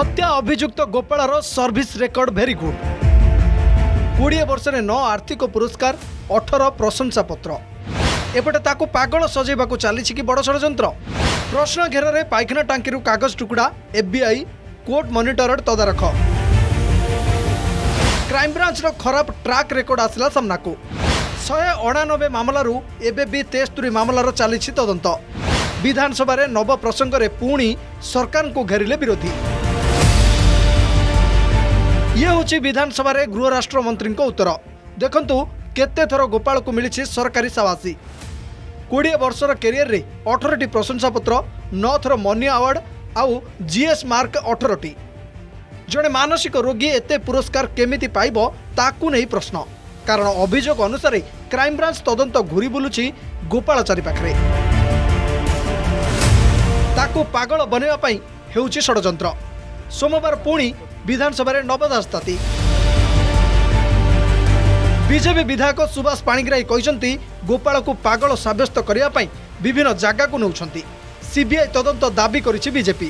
ହତ୍ୟା ଅଭିଯୁକ୍ତ ଗୋପାଳର ସର୍ଭିସ ରେକର୍ଡ ଭେରି ଗୁଡ୍। କୋଡ଼ିଏ ବର୍ଷରେ ନଅ ଆର୍ଥିକ ପୁରସ୍କାର ଅଠର ପ୍ରଶଂସାପତ୍ର। ଏପଟେ ତାକୁ ପାଗଳ ସଜେଇବାକୁ ଚାଲିଛି କି ବଡ଼ ଷଡ଼ଯନ୍ତ୍ର? ପ୍ରଶ୍ନ ଘେରରେ ପାଇଖାନା ଟାଙ୍କିରୁ କାଗଜ ଟୁକୁଡ଼ା ଏଫବିଆଇ କୋର୍ଟ ମନିଟରଡ ତଦାରଖ। କ୍ରାଇମବ୍ରାଞ୍ଚର ଖରାପ ଟ୍ରାକ୍ ରେକର୍ଡ ଆସିଲା ସାମ୍ନାକୁ। ଶହେ ଅଣାନବେ ମାମଲାରୁ ଏବେ ବି ତେସ୍ତରୀ ମାମଲାର ଚାଲିଛି ତଦନ୍ତ। ବିଧାନସଭାରେ ନବ ପ୍ରସଙ୍ଗରେ ପୁଣି ସରକାରଙ୍କୁ ଘେରିଲେ ବିରୋଧୀ। ଇଏ ହେଉଛି ବିଧାନସଭାରେ ଗୃହ ରାଷ୍ଟ୍ରମନ୍ତ୍ରୀଙ୍କ ଉତ୍ତର ଦେଖନ୍ତୁ କେତେ ଥର ଗୋପାଳକୁ ମିଳିଛି ସରକାରୀ ସାବାସୀ କୋଡ଼ିଏ ବର୍ଷର କ୍ୟାରିୟରରେ ଅଠରଟି ପ୍ରଶଂସାପତ୍ର ନଅ ଥର ମନି ଆୱାର୍ଡ ଆଉ ଜିଏସ୍ ମାର୍କ ଅଠରଟି ଜଣେ ମାନସିକ ରୋଗୀ ଏତେ ପୁରସ୍କାର କେମିତି ପାଇବ ତାକୁ ନେଇ ପ୍ରଶ୍ନ କାରଣ ଅଭିଯୋଗ ଅନୁସାରେ କ୍ରାଇମବ୍ରାଞ୍ଚ ତଦନ୍ତ ଘୁରି ବୁଲୁଛି ଗୋପାଳ ଚାରିପାଖରେ ତାକୁ ପାଗଳ ବନେଇବା ପାଇଁ ହେଉଛି ଷଡ଼ଯନ୍ତ୍ର ସୋମବାର ପୁଣି ବିଧାନସଭାରେ ନବଦାସ୍ତାତି ବିଜେପି ବିଧାୟକ ସୁଭାଷ ପାଣିଗ୍ରାହୀ କହିଛନ୍ତି ଗୋପାଳକୁ ପାଗଳ ସାବ୍ୟସ୍ତ କରିବା ପାଇଁ ବିଭିନ୍ନ ଜାଗାକୁ ନେଉଛନ୍ତି। ସିବିଆଇ ତଦନ୍ତ ଦାବି କରିଛି ବିଜେପି।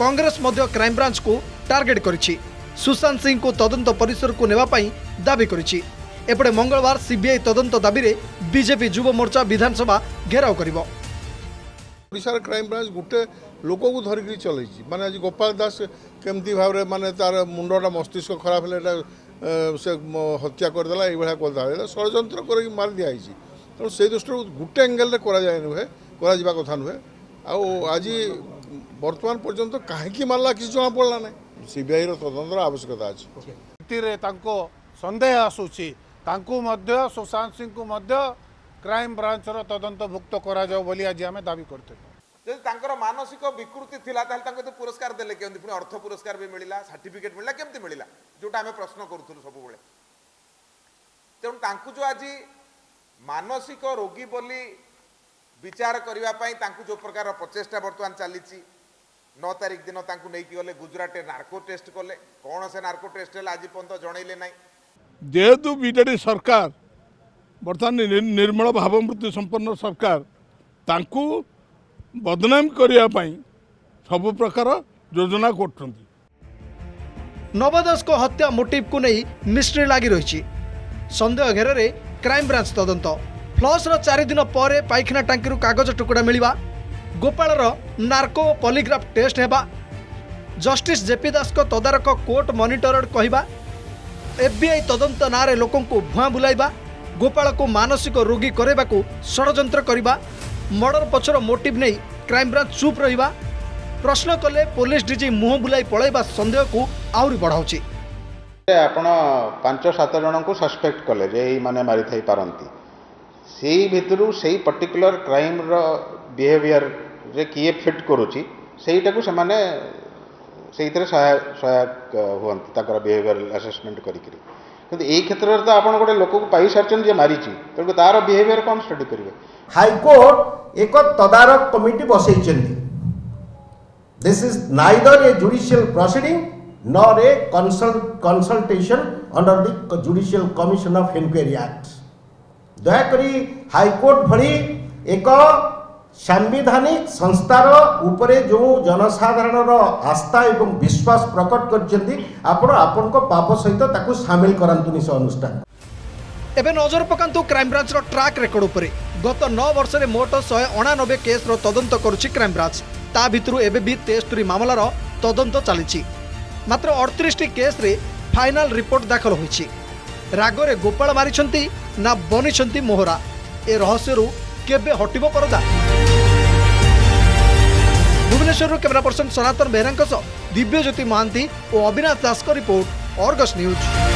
କଂଗ୍ରେସ ମଧ୍ୟ କ୍ରାଇମବ୍ରାଞ୍ଚକୁ ଟାର୍ଗେଟ୍ କରିଛି। ସୁଶାନ୍ତ ସିଂଙ୍କୁ ତଦନ୍ତ ପରିସରକୁ ନେବା ପାଇଁ ଦାବି କରିଛି। ଏପଟେ ମଙ୍ଗଳବାର ସିବିଆଇ ତଦନ୍ତ ଦାବିରେ ବିଜେପି ଯୁବ ମୋର୍ଚ୍ଚା ବିଧାନସଭା ଘେରାଉ କରିବ। ଓଡ଼ିଶାର କ୍ରାଇମବ୍ରାଞ୍ଚ ଗୋଟେ ଲୋକକୁ ଧରିକିରି ଚଲେଇଛି। ମାନେ ଆଜି ଗୋପାଳ ଦାସ କେମିତି ଭାବରେ ମାନେ ତାର ମୁଣ୍ଡଟା ମସ୍ତିଷ୍କ ଖରାପ ହେଲେ ଏଇଟା ଏ, ସେ ମ- ହତ୍ୟା କରିଦେଲା ଏଇଭଳିଆ କରିଦେଲା ଏଇଟା ଷଡ଼ଯନ୍ତ୍ର କରିକି ମାରି ଦିଆହେଇଛି। ତେଣୁ ସେଇ ଦୃଷ୍ଟିରୁ ଗୋଟେ ଆଙ୍ଗେଲରେ କରାଯାଏ ନୁହେଁ କରାଯିବା କଥା ନୁହେଁ। ଆଉ ଆଜି ବର୍ତ୍ତମାନ ପର୍ଯ୍ୟନ୍ତ କାହିଁକି ମାରିଲା କିଛି ଜଣାପଡ଼ିଲା ନାହିଁ। ସିବିଆଇର ତଦନ୍ତର ଆବଶ୍ୟକତା ଅଛି। ଭିତ୍ତିରେ ତାଙ୍କୁ ସନ୍ଦେହ ଆସୁଛି। ତାଙ୍କୁ ମଧ୍ୟ ସୁଶାନ୍ତ ସିଂଙ୍କୁ ମଧ୍ୟ କ୍ରାଇମ୍ ବ୍ରାଞ୍ଚର ତଦନ୍ତଭୁକ୍ତ କରାଯାଉ ବୋଲି ଆଜି ଆମେ ଦାବି କରିଥିଲୁ ଯଦି ତାଙ୍କର ମାନସିକ ବିକୃତି ଥିଲା ତାହେଲେ ତାଙ୍କୁ ଏତେ ପୁରସ୍କାର ଦେଲେ କେମିତି? ପୁଣି ଅର୍ଥ ପୁରସ୍କାର ବି ମିଳିଲା ସାର୍ଟିଫିକେଟ୍ ମିଳିଲା କେମିତି ମିଳିଲା? ଯୋଉଟା ଆମେ ପ୍ରଶ୍ନ କରୁଥିଲୁ ସବୁବେଳେ। ତେଣୁ ତାଙ୍କୁ ଯୋଉ ଆଜି ମାନସିକ ରୋଗୀ ବୋଲି ବିଚାର କରିବା ପାଇଁ ତାଙ୍କୁ ଯୋଉ ପ୍ରକାର ପ୍ରଚେଷ୍ଟା ବର୍ତ୍ତମାନ ଚାଲିଛି ନଅ ତାରିଖ ଦିନ ତାଙ୍କୁ ନେଇକି ଗଲେ ଗୁଜୁରାଟରେ ନାର୍କୋ ଟେଷ୍ଟ କଲେ। କ'ଣ ସେ ନାର୍କୋ ଟେଷ୍ଟ ହେଲା ଆଜି ପର୍ଯ୍ୟନ୍ତ ଜଣେଇଲେ ନାହିଁ। ଯେହେତୁ ବିଜେଡି ସରକାର ବର୍ତ୍ତମାନ ନି- ନିର୍ମଳ ଭାବମୂର୍ତ୍ତି ସମ୍ପନ୍ନ ସରକାର ତାଙ୍କୁ ବଦନାମ କରିବା ପାଇଁ ସବୁ ପ୍ରକାର ଯୋଜନା କରୁଛନ୍ତି। ନବଦାସଙ୍କ ହତ୍ୟା ମୋଟିଭକୁ ନେଇ ମିଷ୍ଟ୍ରି ଲାଗି ରହିଛି। ସନ୍ଦେହ ଘେରରେ କ୍ରାଇମବ୍ରାଞ୍ଚ ତଦନ୍ତ। ଫ୍ଲସ୍ର ଚାରିଦିନ ପରେ ପାଇଖାନା ଟାଙ୍କିରୁ କାଗଜ ଟୁକୁଡ଼ା ମିଳିବା। ଗୋପାଳର ନାର୍କୋ ଓ ପଲିଗ୍ରାଫ ଟେଷ୍ଟ ହେବା। ଜଷ୍ଟିସ୍ ଜେପି ଦାସଙ୍କ ତଦାରଖ କୋର୍ଟ ମନିଟରଡ କହିବା। ଏଫବିଆଇ ତଦନ୍ତ ନାଁରେ ଲୋକଙ୍କୁ ଭୁଆଁ ବୁଲାଇବା। ଗୋପାଳକୁ ମାନସିକ ରୋଗୀ କରାଇବାକୁ ଷଡ଼ଯନ୍ତ୍ର କରିବା ମର୍ଡର ପଛର ମୋଟିଭ୍ ନେଇ କ୍ରାଇମବ୍ରାଞ୍ଚ ଚୁପ୍ ରହିବା ପ୍ରଶ୍ନ କଲେ ପୋଲିସ ଡିଜି ମୁହଁ ବୁଲାଇ ପଳାଇବା ସନ୍ଦେହକୁ ଆହୁରି ବଢ଼ାଉଛି। ଆପଣ ପାଞ୍ଚ ସାତ ଜଣଙ୍କୁ ସସ୍ପେକ୍ଟ କଲେ ଯେ ଏଇମାନେ ମାରିଥାଇ ପାରନ୍ତି। ସେଇ ଭିତରୁ ସେଇ ପର୍ଟିକୁଲାର କ୍ରାଇମ୍ର ବିହେଭିଅରରେ କିଏ ଫିଟ୍ କରୁଛି ସେଇଟାକୁ ସେମାନେ ସେଇଥିରେ ସହାୟ ସହାୟକ ହୁଅନ୍ତି ତାଙ୍କର ବିହେଭିଅର ଆସେସମେଣ୍ଟ କରିକିରି। କିନ୍ତୁ ଏଇ କ୍ଷେତ୍ରରେ ତ ଆପଣ ଗୋଟେ ଲୋକକୁ ପାଇସାରିଛନ୍ତି ଯେ ମାରିଛି ତେଣୁ ତାର ବିହେଭିଅର କ'ଣ ଷ୍ଟଡି କରିବେ? ହାଇକୋର୍ଟ ଏକ ତଦାରଖ committee ବସେଇଛନ୍ତି। This is neither a judicial proceeding nor a consultation under the judicial commission of inquiry act ଦୟାକରି ହାଇକୋର୍ଟ ଭଳି ଏକ ସାମ୍ବିଧାନିକ ସଂସ୍ଥାର ଉପରେ ଯେଉଁ ଜନସାଧାରଣର ଆସ୍ଥା ଏବଂ ବିଶ୍ୱାସ ପ୍ରକଟ କରିଛନ୍ତି ଆପଣ ଆପଣଙ୍କ ପାପ ସହିତ ତାକୁ ସାମିଲ କରାନ୍ତୁନି ସେ ଅନୁଷ୍ଠାନ। ଏବେ ନଜର ପକାନ୍ତୁ କ୍ରାଇମବ୍ରାଞ୍ଚର ଟ୍ରାକ୍ ରେକର୍ଡ ଉପରେ। ଗତ ନଅ ବର୍ଷରେ ମୋଟ ଶହେ ଅଣାନବେ କେସ୍ର ତଦନ୍ତ କରୁଛି କ୍ରାଇମବ୍ରାଞ୍ଚ। ତା ଭିତରୁ ଏବେ ବି ତେସ୍ତରୀ ମାମଲାର ତଦନ୍ତ ଚାଲିଛି। ମାତ୍ର ଅଠତିରିଶଟି କେସ୍ରେ ଫାଇନାଲ ରିପୋର୍ଟ ଦାଖଲ ହୋଇଛି। ରାଗରେ ଗୋପାଳ ମାରିଛନ୍ତି ନା ବନିଛନ୍ତି ମୋହରା। ଏ ରହସ୍ୟରୁ କେବେ ହଟିବ ପରଦା? ଭୁବନେଶ୍ୱରରୁ କ୍ୟାମେରା ପର୍ସନ ସନାତନ ବେହେରାଙ୍କ ସହ ଦିବ୍ୟଜ୍ୟୋତି ମହାନ୍ତି ଓ ଅବିନାଶ ଦାସଙ୍କ ରିପୋର୍ଟ ଅର୍ଗସ୍ ନ୍ୟୁଜ୍